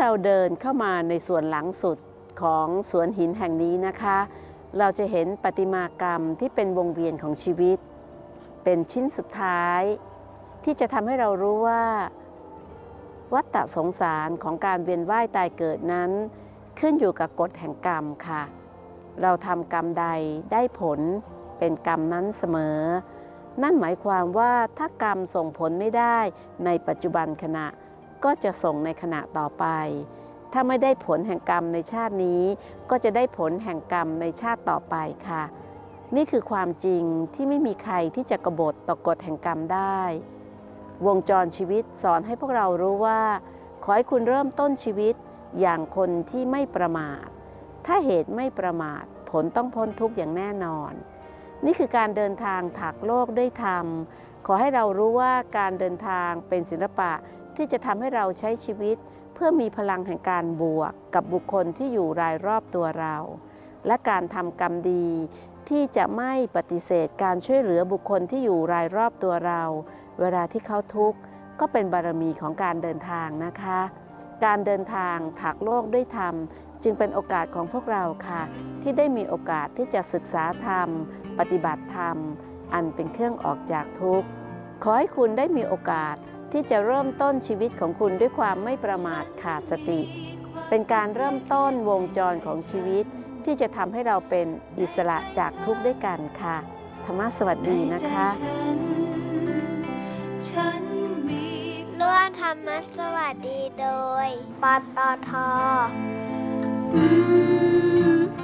เราเดินเข้ามาในส่วนหลังสุดของสวนหินแห่งนี้นะคะ เราจะเห็นประติมากรรมที่เป็นวงเวียนของชีวิต เป็นชิ้นสุดท้าย ที่จะทำให้เรารู้ว่า วัฏฏะสงสารของการเวียนว่ายตายเกิดนั้น ขึ้นอยู่กับกฎแห่งกรรมค่ะ เราทำกรรมใดได้ผลเป็นกรรมนั้นเสมอ นั่นหมายความว่าถ้ากรรมส่งผลไม่ได้ในปัจจุบันขณะ ก็จะส่งในขณะต่อไป ถ้าไม่ได้ผลแห่งกรรมในชาตินี้ ก็จะได้ผลแห่งกรรมในชาติต่อไปค่ะ นี่คือความจริงที่ไม่มีใครที่จะกบฏต่อกฎแห่งกรรมได้ วงจรชีวิตสอนให้พวกเรารู้ว่า ขอให้คุณเริ่มต้นชีวิตอย่างคนที่ไม่ประมาท ถ้าเหตุไม่ประมาทผลต้องพ้นทุกข์อย่างแน่นอน นี่คือการเดินทางถักโลกด้วยธรรม ขอให้เรารู้ว่าการเดินทางเป็นศิลปะที่จะทำให้เราใช้ชีวิต เพื่อมีพลังแห่งการบวก กับบุคคลที่อยู่รายรอบตัวเรา และการทำกรรมดี ที่จะไม่ปฏิเสธการช่วยเหลือบุคคลที่อยู่รายรอบตัวเรา เวลาที่เขาทุกข์ก็เป็นบารมีของการเดินทางนะคะ การเดินทางถักโลกด้วยธรรมจึงเป็นโอกาสของพวกเราค่ะ ที่ได้มีโอกาสที่จะศึกษาธรรม ปฏิบัติธรรม อันเป็นเครื่องออกจากทุกข์ ขอให้คุณได้มีโอกาสที่จะเริ่มต้นชีวิตของคุณด้วยความไม่ประมาทขาดสติ เป็นการเริ่มต้นวงจรของชีวิต ที่จะทำให้เราเป็นอิสระจากทุกข์ด้วยกันค่ะธรรมะสวัสดีนะคะฉันมีร่วมธรรมะสวัสดีโดย ปตท Mm-hmm.